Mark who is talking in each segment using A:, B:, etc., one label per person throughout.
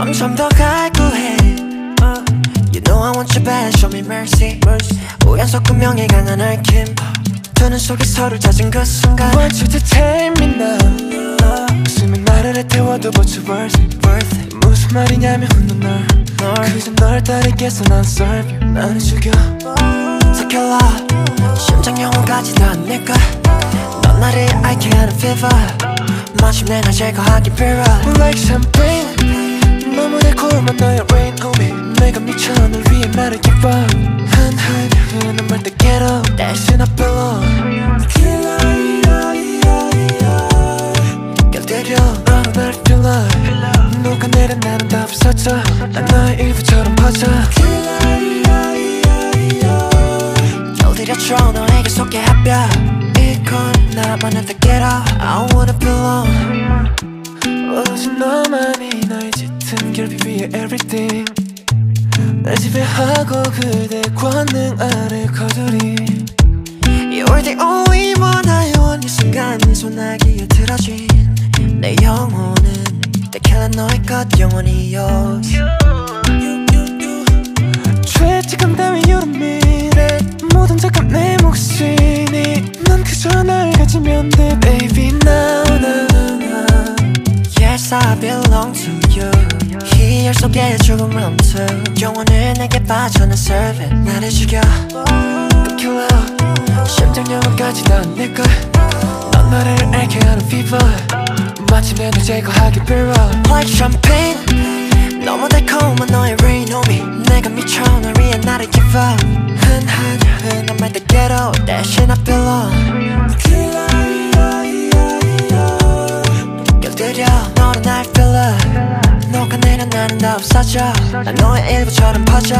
A: 점점 더 갈구해 uh, You know I want you bad, show me mercy 우연 섞은 명예 강한 얽힘 두 눈 속에 서로 잦은 그 순간
B: Want you to take me now 웃으면 나를 애태워도 but you worth it
A: Worth it
B: 무슨 말이냐면 훗는
A: 널널
B: 그저 널 따르겠어 난 serve you 나는 죽여
A: Tequila 심장 영혼까지 다내걸 넌 나를 앓게 하는 fever 마침내 날 제거하기 빌어
B: Like champagne 너무 달콤한 너의 rain homie 내가 미쳐 널 위해 나를 give up 한한 흐르는 말때 get up. 대신 I belong
A: 곁들여
B: 너는 날 feel like 녹아내린 나는 다 없어져. 난 너의 일부처럼 퍼져.
A: 곁들여줘 너에게 소개해봐 이건 나만의 다 get up. I wanna belong.
B: 오직 너만이 짙은 결핍 위에 everything. 날 지배하고 그대 권능 아래 거두리.
A: You're the only one I want. 이 순간 네 소나기에 틀어진 내 영혼은 때칼한 너의 것 영원히 yours.
B: 죄책감 따위 you don't mean 모든 잠깐 내 몫이니 넌 그저 날 가지면 돼 baby now
A: Yes I belong to you 희열 속에 죽음 멈춰 영혼을 내게 바쳐 난 serve it 나를 죽여
B: Kill out 심장 영혼까지 다 내걸 넌 나를 앓게 하는 fever 마침내 널 제거하기 빌어
A: Like champagne 너무 달콤한 너의 rain on me 내가 미쳐 널 위해 나를 give up 흔한 흔한 말들 get out 대신 I belong 나는 다 없어져. 난 너의 일부처럼 퍼져.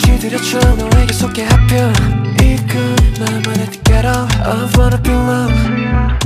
B: 기들여줘 너에게 속해 하필 이끈 나만의 뜻대로. I wanna be loved.